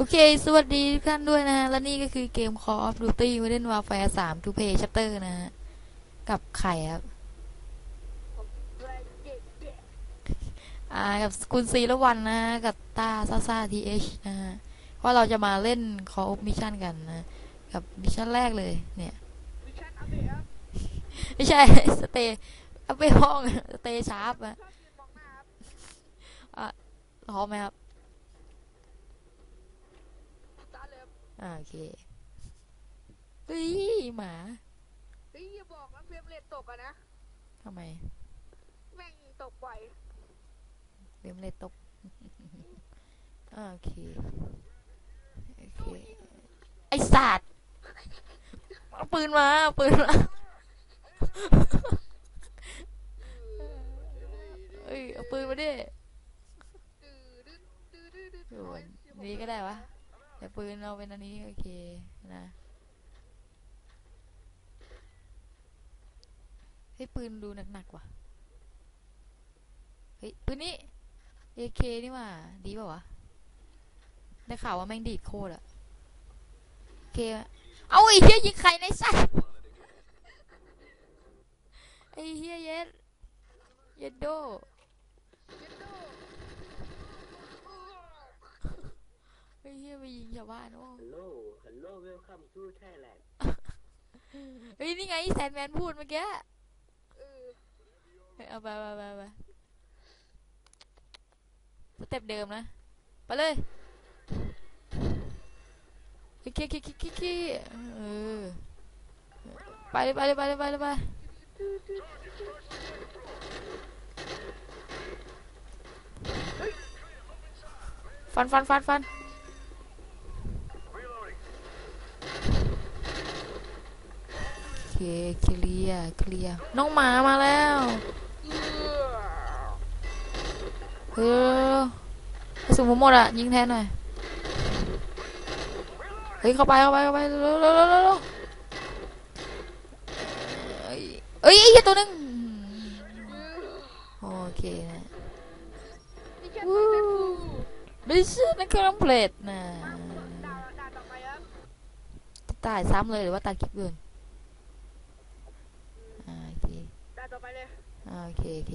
โอเค สวัสดีทุกท่านด้วยนะฮะ และนี่ก็คือเกม Call of Duty Modern Warfare 3 To Play Chapter นะฮะ กับไข่ครับ อ่า กับคุณซีละวันนะฮะกับตาซาซาทีเอชนะฮะ เพราะเราจะมาเล่น Call of Mission กันนะ กับมิชชั่นแรกเลยเนี่ย ไม่ใช่ สเตย์เอาไปห้อง สเตย์ชาร์ปอะอบนมองหน้าครับพร้อมไหมครับ ตาเลยครับ อ่า โอเคเฮ้ยหมาเฮ้ยอย่าบอกนะเฟรมเรทตกอะนะทำไม แม่งตกบ่อยเริ่มเลยตกอ่าโอเค โอเค ไอสัตว์เอาปืนมาเอาปืนมาเอ้ยเอาปืนมาดิดื้อดื้อดื้อดื้อดื้อโอ้ยนี่ก็ได้วะ แต่ปืนเราเป็นอันนี้โอเคนะเฮ้ยปืนดูหนักๆว่ะเฮ้ยปืนนี้ AK นี่ว่าดีป่าวะได้ข่าวว่าแม่งดีดโคตรอะโอเคเอาไอ้เหี้ยยิงใครในสัตว์ไอ้เหี้ยเย็ดเย็ดโด เย็นโด ไอ้เหี้ ยไปยิงชาวบ้านโอ้ Hello, hello, welcome to Thailand. เฮ้ยนี่ไงแซนแมนพูดเมื่อกี้เออเฮ้ยเอาไปไปไปไปสเต็ปเดิมนะ ไปเลยคิกคิกคิกคิกคิกคิกเออไปเลยไปเลยไปเลยไปเลยไปฟันฟันฟันฟันโอ เคเคลียร์เคลียร์น้องหมามาแล้วเออเฮ้ยกระสุนผมหมดอะ ยิงแทนหน่อย เฮ้ย เข้าไป เข้าไป เข้าไปเร็วเร็วเร็วเอ้ยเอ้ยไอ้ตัวนึง โอเคนะนี่แค่ตัวเต็มฟูไม่ใช่นั่นคือน้ำเพลทนะตายซ้ำเลยหรือว่าตายคลิปเกินอ่าโอ เลยโอเคโอเค